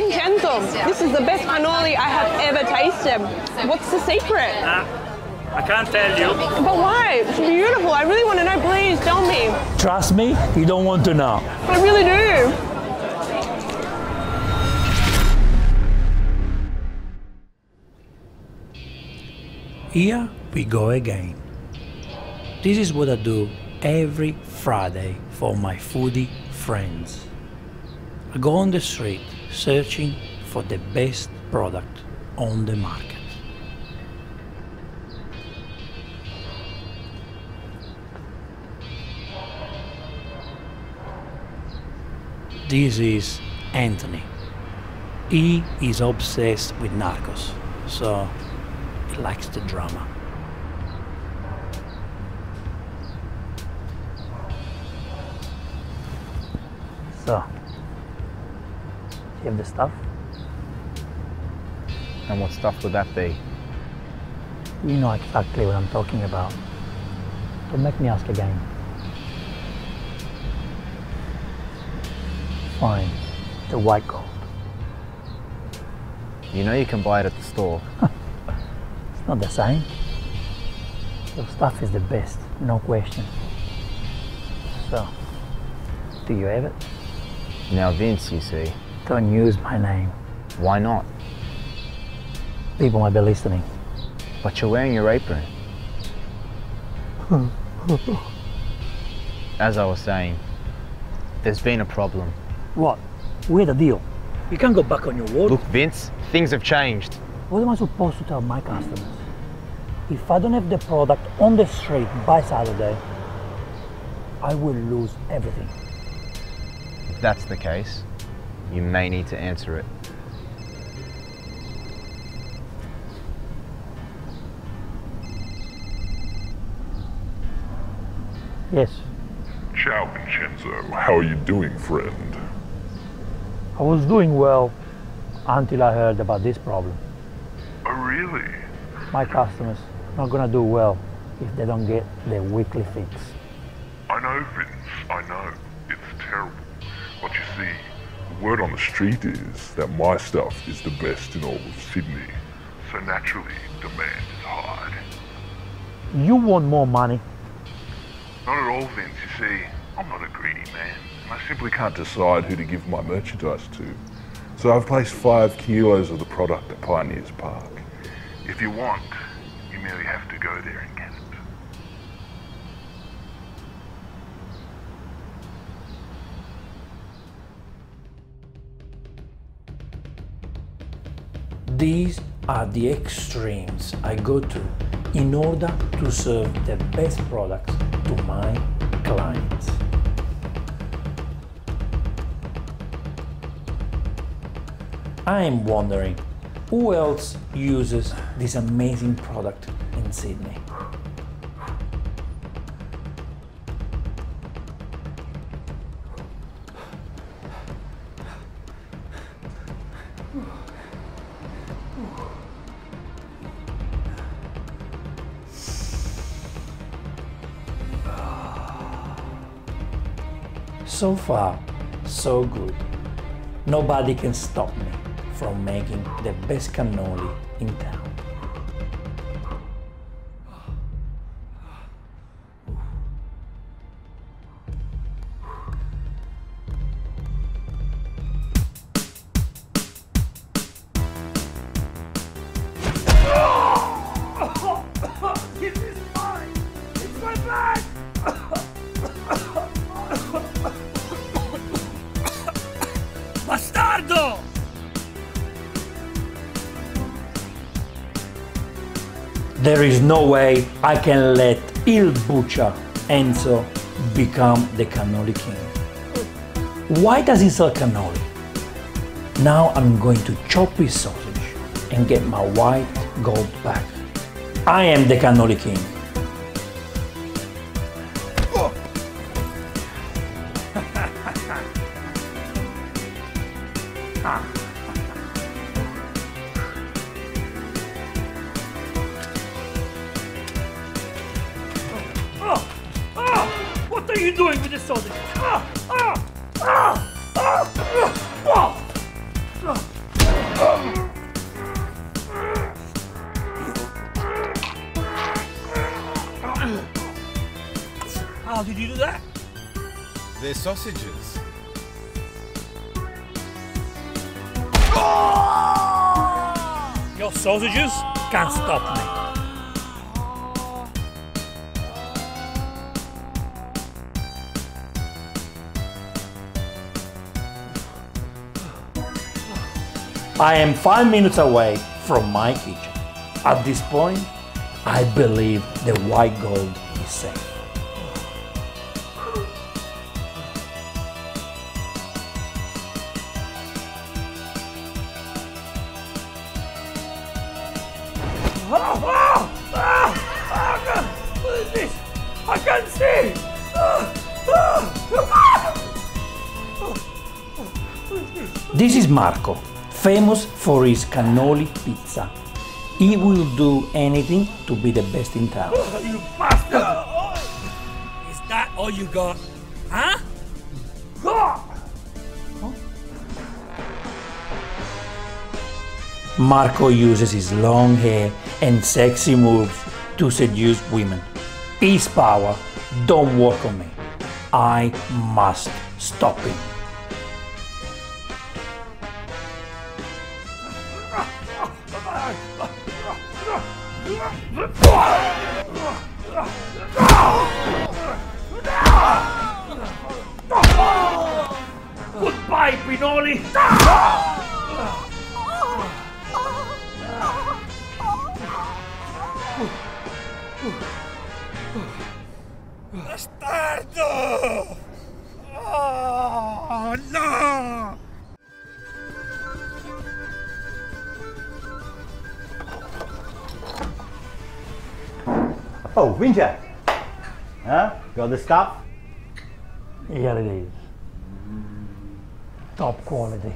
Vincenzo, this is the best cannoli I have ever tasted. What's the secret? Uh, I can't tell you. But why? It's beautiful. I really want to know. Please tell me. Trust me, you don't want to know. I really do. Here we go again. This is what I do every Friday for my foodie friends. I go on the street searching for the best product on the market. This is Anthony. He is obsessed with Narcos, so he likes the drama. So, you have the stuff? And what stuff would that be? You know exactly what I'm talking about. Don't make me ask again. Fine, the white gold. You know you can buy it at the store. It's not the same. Your stuff is the best, no question. So, do you have it? Now, Vince, you see, Don't use my name. why not? People might be listening. But you're wearing your apron. As I was saying, there's been a problem. What? We had a deal. You can't go back on your word. Look, Vince, things have changed. What am I supposed to tell my customers? If I don't have the product on the street by Saturday, I will lose everything. If that's the case, you may need to answer it. Yes, Ciao, Vincenzo. How are you doing, friend? I was doing well until I heard about this problem. Oh, really? My customers not gonna do well if they don't get their weekly fix. I know, Vince. I know. It's terrible. But you see, the word on the street is that my stuff is the best in all of Sydney. So naturally, demand is high. You want more money? Not at all, Vince. You see, I'm not a greedy man. And I simply can't decide who to give my merchandise to. So I've placed five kilos of the product at Pioneers Park. If you want, you merely have to go there These are the extremes I go to in order to serve the best products to my clients. I am wondering who else uses this amazing product in Sydney. So far, so good. Nobody can stop me from making the best cannoli in town. There is no way I can let Il Butcher Enzo become the cannoli king. Why does he sell cannoli? Now I'm going to chop his sausage and get my white gold back. I am the cannoli king. What are you doing with the soldier? How did you do that? They're sausages. Your sausages can't stop me. I am five minutes away from my kitchen. At this point, I believe the white gold is safe. Ah, ah, ah, God. What is this? I can't see. Ah, ah, ah. This is Marco, famous for his cannoli pizza. He will do anything to be the best in town. You bastard! Is that all you got? Huh? Marco uses his long hair and sexy moves to seduce women. His power don't work on me. I must stop him. Goodbye, Pinoli! Bastardo! Oh, no! Oh, Winter. Huh? Got the stuff? Here it is. Top quality.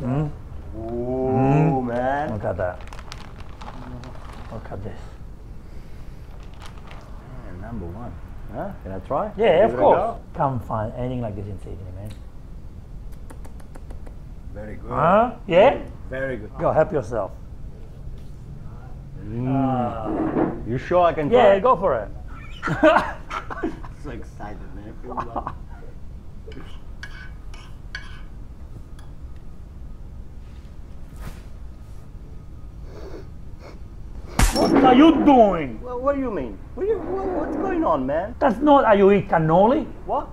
mm. Ooh, man. Look at that. Look at this. Man, number one. Huh? Can I try? Yeah, Give of course. Can't find anything like this in Sydney, man. Very good. Huh? Yeah? Very good. Go help yourself. Mm. You sure I can Yeah, try? go for it. so excited, man. What are you doing? Well, what do you mean? What do you, what, what's going on, man? That's not how you eat cannoli. What?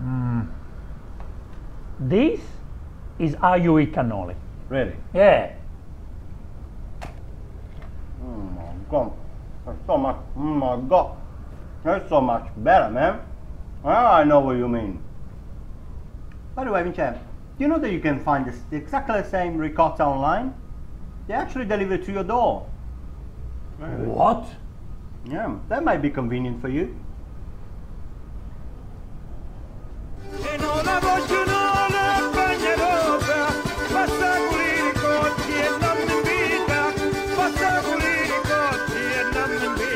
Mm. This is how you eat cannoli. Really? Yeah. Oh my god. That's so much. Oh my god. That's so much better, man. Now I know what you mean. By the way, Vincent, do you know that you can find this, exactly the same ricotta online? They actually deliver it to your door. What? Yeah, that might be convenient for you. Con i ricotti e non mi